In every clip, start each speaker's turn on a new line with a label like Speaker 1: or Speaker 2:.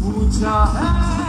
Speaker 1: Mucha.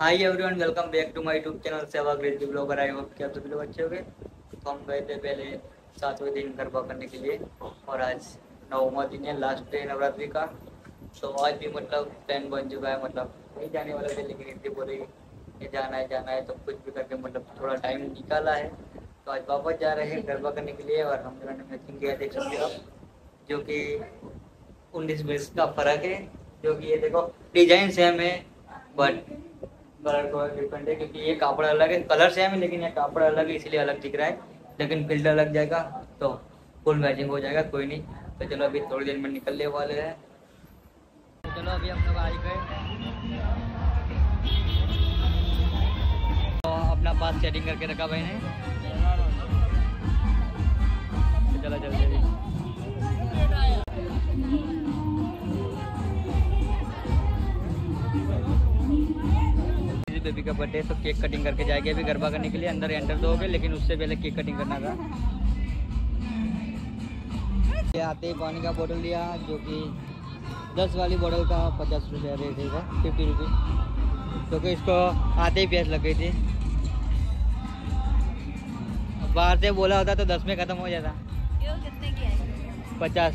Speaker 2: Hi everyone welcome back to my YouTube channel Seva great blogger I hope कि आप सभी लोग अच्छे होंगे। तो हम गए थे पहले सातवें दिन गरबा करने के लिए और आज नौवा दिन है लास्ट डे नवरात्रि का। तो आज भी मतलब प्लान बन चुका है मतलब नहीं जाने वाले थे, लेकिन इतने बोले ये जाना है जाना है तो कुछ भी करके मतलब थोड़ा टाइम निकाला है। तो आज वापस जा रहे हैं गरबा करने के लिए और हम लोगों ने मैचिंग किया देख सकते हो जो कि उन्नीस बीस का फ़र्क है, जो कि ये देखो डिज़ाइन सेम है बट कलर थोड़ा डिफरेंट है, क्योंकि ये कापड़ अलग है, कलर सेम है, लेकिन ये कापड़ अलग है, इसीलिए अलग दिख रहा है। लेकिन फ़िल्टर लग जाएगा तो फुल मैचिंग हो जाएगा, कोई नहीं। तो चलो अभी थोड़ी देर में निकलने वाले हैं। तो चलो अभी हम लोग आ गए। तो अपना पास सेटिंग करके रखा भाई ने। तो चलो जल्दी। बेबी का बर्थडे तो केक कटिंग करके जाएगी अभी गरबा करने के लिए अंदर एंटर तो हो गए लेकिन उससे पहले केक कटिंग करना था। ये आते ही पानी का बोतल लिया जो कि दस वाली बोतल का पचास रुपया रेट है फिफ्टी रुपीज़ क्योंकि इसको आते ही प्यास लग गई थी। बाहर से बोला होता तो दस में ख़त्म हो जाता।
Speaker 3: ये कितने की
Speaker 2: पचास।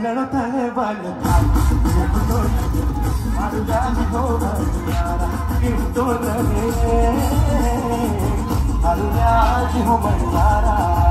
Speaker 1: Olana tahe banya thai Yudona Marugani goba yara Yudona ne Arulaji ho mayara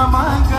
Speaker 3: my mind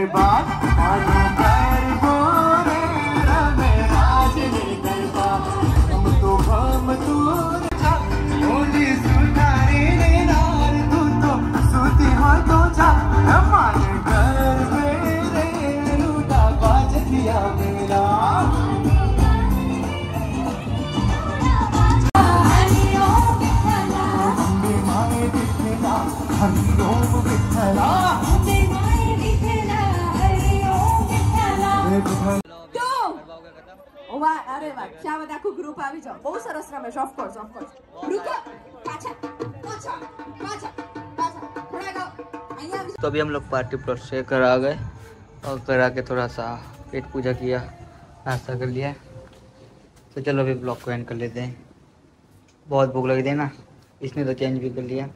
Speaker 1: garba
Speaker 4: વા અરે વાહ ત્યાં બધા આખું ગ્રુપ આવી જાઓ બહુ સરસ રમેશ ઓફકોર્સ ઓફકોર્સ રૂકો પાછા પાછા પાછા પાછા થોડા ગાઓ અહીંયા આવી
Speaker 2: तो अभी हम लोग पार्टी प्लॉट से घर आ गए और घर आके थोड़ा सा पेट पूजा किया नाश्ता कर लिया तो चलो अभी ब्लॉग को एंड कर लेते हैं बहुत भूख लगी थी ना इसने तो चेंज भी कर लिया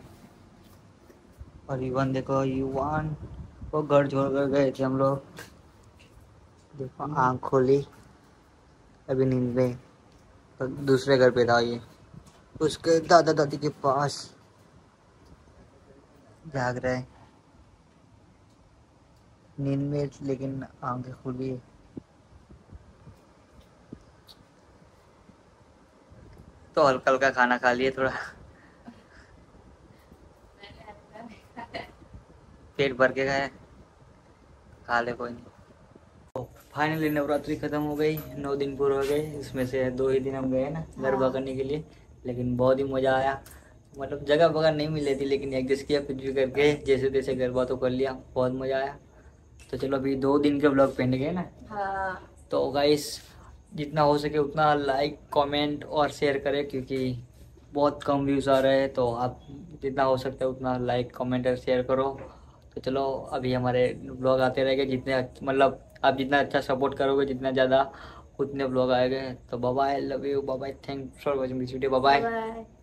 Speaker 2: और युवान देखो युवान वो घर छोड़ कर गए थे हम लोग देखो आँख खोली अभी नींद में तो दूसरे घर पे था ये। उसके दादा दादी के पास जाग रहा नींद में लेकिन आँखें खुली है। तो हल्का हल्का खाना खा लिए थोड़ा। पेट भर के खाया खा ले कोई नहीं। फाइनली नवरात्रि खत्म हो गई नौ दिन पूरे हो गए इसमें से दो ही दिन हम गए ना गरबा करने के लिए लेकिन बहुत ही मज़ा आया। मतलब जगह वगह नहीं मिली थी लेकिन एडजस्ट किया कुछ भी करके जैसे तैसे गरबा तो कर लिया बहुत मज़ा आया। तो चलो अभी दो दिन के ब्लॉग पहन गए ना?
Speaker 4: હા
Speaker 2: तो गाइस जितना हो सके उतना लाइक कमेंट और शेयर करें क्योंकि बहुत कम व्यूज़ आ रहे हैं तो आप जितना हो सकता है उतना लाइक कमेंट और शेयर करो। तो चलो अभी हमारे ब्लॉग आते रहेंगे जितने मतलब आप जितना अच्छा सपोर्ट करोगे, जितना ज़्यादा उतने ब्लॉग आएँगे। तो bye love you bye thank for watching this video
Speaker 4: bye